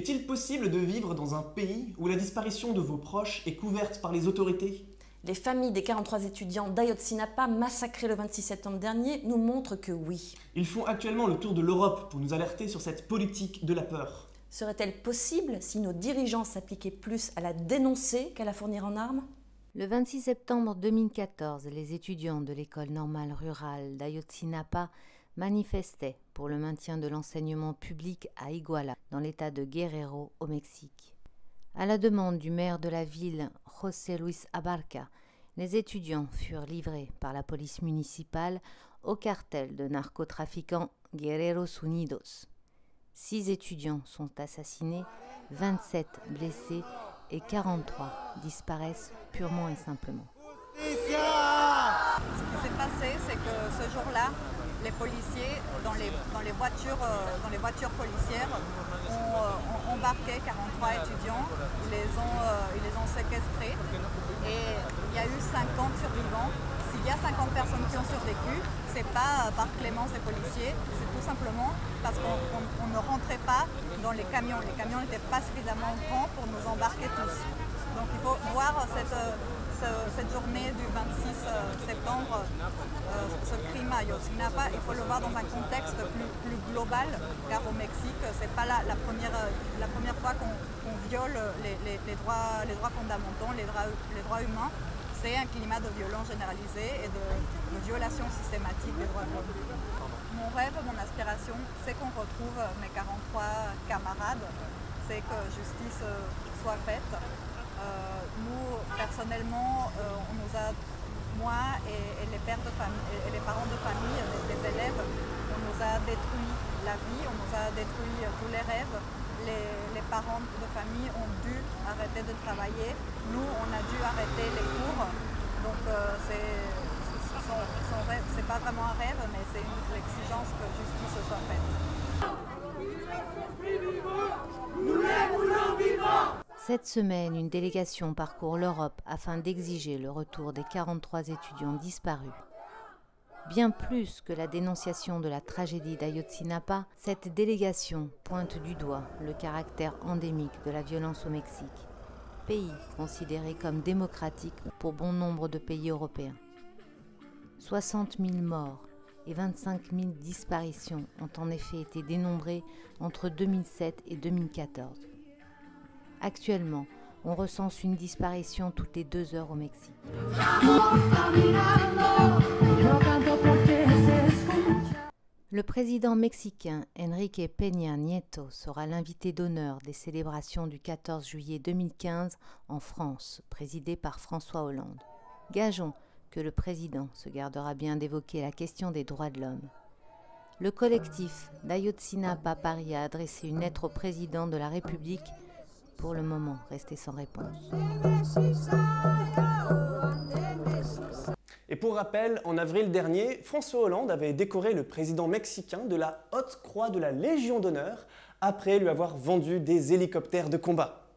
Est-il possible de vivre dans un pays où la disparition de vos proches est couverte par les autorités? Les familles des 43 étudiants d'Ayotzinapa massacrés le 26 septembre dernier nous montrent que oui. Ils font actuellement le tour de l'Europe pour nous alerter sur cette politique de la peur. Serait-elle possible si nos dirigeants s'appliquaient plus à la dénoncer qu'à la fournir en armes? Le 26 septembre 2014, les étudiants de l'école normale rurale d'Ayotzinapa manifestaient pour le maintien de l'enseignement public à Iguala, dans l'état de Guerrero, au Mexique. À la demande du maire de la ville, José Luis Abarca, les étudiants furent livrés par la police municipale au cartel de narcotrafiquants Guerreros Unidos. Six étudiants sont assassinés, 27 blessés et 43 disparaissent purement et simplement. Les policiers, dans les, dans les, voitures, euh, dans les voitures policières, ont, euh, embarqué 43 étudiants, ils les, ont, euh, ils les ont séquestrés et il y a eu 50 survivants. S'il y a 50 personnes qui ont survécu, c'est pas par clémence des policiers, c'est tout simplement parce qu'on ne rentrait pas dans les camions. Les camions n'étaient pas suffisamment grands pour nous embarquer tous. Donc il faut voir cette, cette journée du 26 septembre, ce crime à il faut le voir dans un contexte plus, global, car au Mexique, c'est pas la, première, la première fois qu'on qu viole les, droits, fondamentaux, les droits, humains. C'est un climat de violence généralisée et de, de violation systématique des droits de l'homme. Mon rêve, mon aspiration, c'est qu'on retrouve mes 43 camarades, c'est que justice soit faite. Euh, nous, personnellement, euh, nous a, moi et, les pères de famille, les élèves, on nous a détruit la vie, on nous a détruit tous les rêves. Les, parents de famille ont dû arrêter de travailler. Nous, on a dû arrêter les cours. Donc, euh, c'est son, son rêve, c'est pas vraiment un rêve, mais c'est une exigence que justice soit faite. Cette semaine, une délégation parcourt l'Europe afin d'exiger le retour des 43 étudiants disparus. Bien plus que la dénonciation de la tragédie d'Ayotzinapa, cette délégation pointe du doigt le caractère endémique de la violence au Mexique, pays considéré comme démocratique pour bon nombre de pays européens. 60 000 morts et 25 000 disparitions ont en effet été dénombrées entre 2007 et 2014. Actuellement, on recense une disparition toutes les deux heures au Mexique. Le président mexicain Enrique Peña Nieto sera l'invité d'honneur des célébrations du 14 juillet 2015 en France, présidées par François Hollande. Gageons que le président se gardera bien d'évoquer la question des droits de l'homme. Le collectif d'Ayotzinapa Paris a adressé une lettre au président de la République pour le moment resté sans réponse. Et pour rappel, en avril dernier, François Hollande avait décoré le président mexicain de la Haute Croix de la Légion d'honneur après lui avoir vendu des hélicoptères de combat.